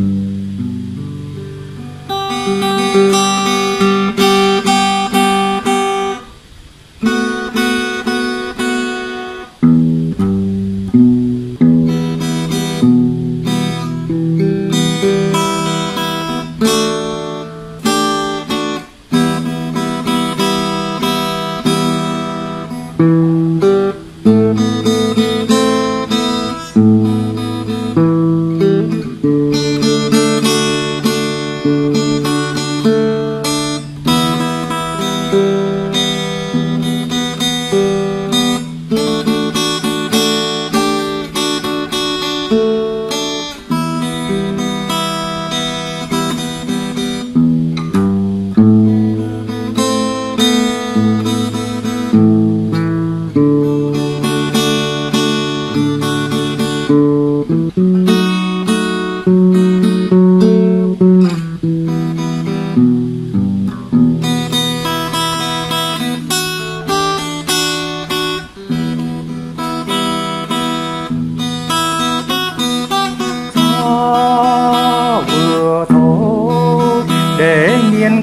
Mm-hmm.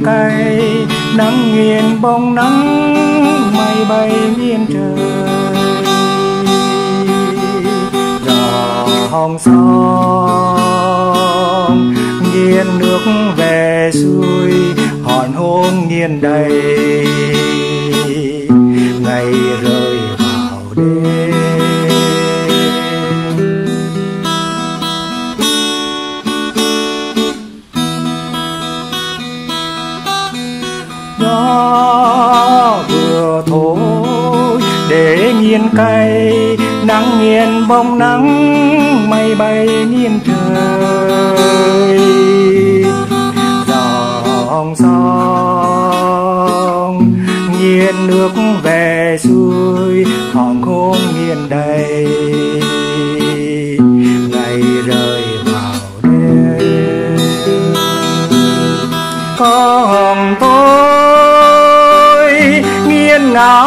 Cay, nắng nghiền bóng nắng, mây bay miên trời. Dòng sông nghiền nước về xuôi, hòn hôn nghiền đầy. Cay, nắng nghiền bông nắng, mây bay niên trời. Dòng sông nghiền nước về xuôi, hòn khôn nghiền đầy. Ngày rời vào đêm. Còn tôi nghiêng ngào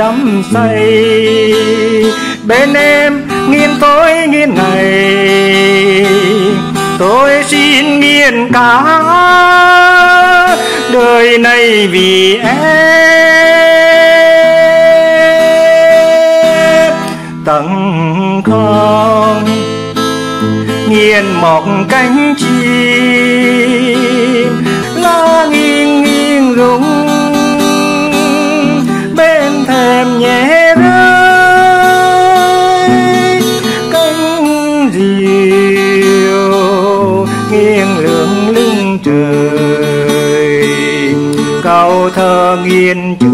đắm say. Bên em nghiêng tối nghiêng ngày, tôi xin nghiêng cả đời này vì em. Tầng không nghiền mọc cánh chim, lá nghiêng nghiêng rung nhẹ rơi. Cánh diều nghiêng lưỡng lưng trời. Câu thơ nghiên chữ,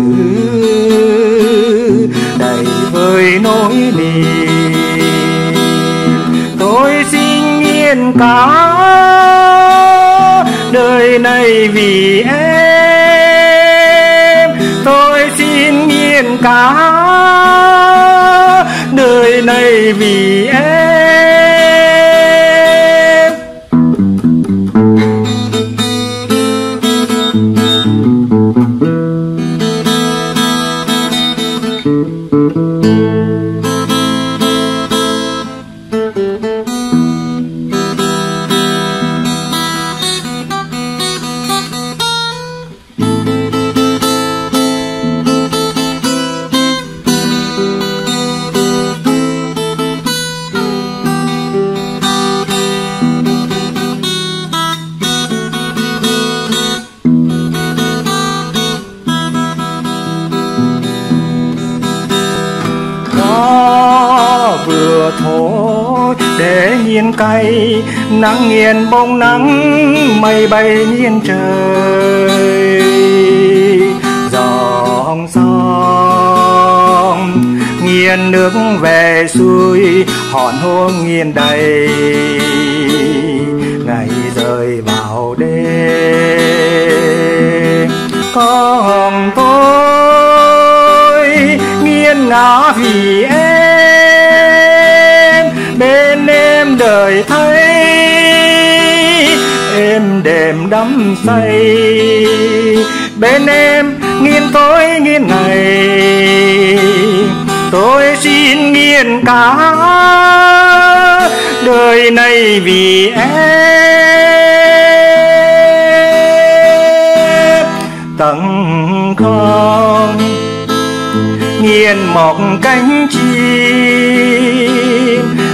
đầy vơi nỗi niềm. Tôi xin nghiên cả đời này vì em. Cả đời này vì vừa để nghiền cây nắng nghiền bông nắng, mây bay nghiền trời. Dòng sông nghiền nước về xuôi, hòn hôn nghiền đầy. Ngày rời vào đêm con tôi nghiền ngã vì em đắm say. Bên em nghiên tối nghiên ngày, tôi xin nghiên cả đời này vì em. Tặng không nghiền một cánh chim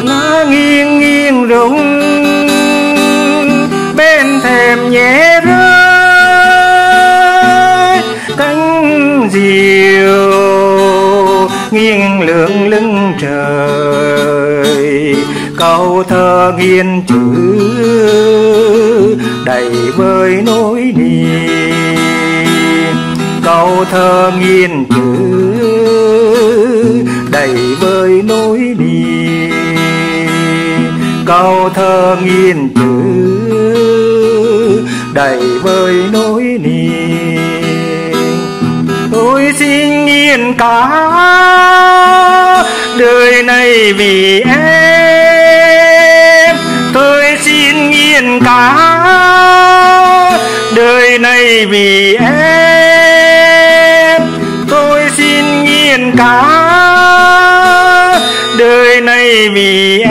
nó nghiêng nghiêng rung bên thềm nhẹ rơi. Cánh diều nghiêng lượn lưng trời. Câu thơ nghiên chữ đầy bơi nỗi niềm. Câu thơ nghiên chữ đầy bơi nỗi niềm. Câu thơ nghiên chữ đầy vơi nỗi niềm tôi xin nghiền cả đời này vì em. Tôi xin nghiền cả đời này vì em. Tôi xin nghiền cả đời này vì em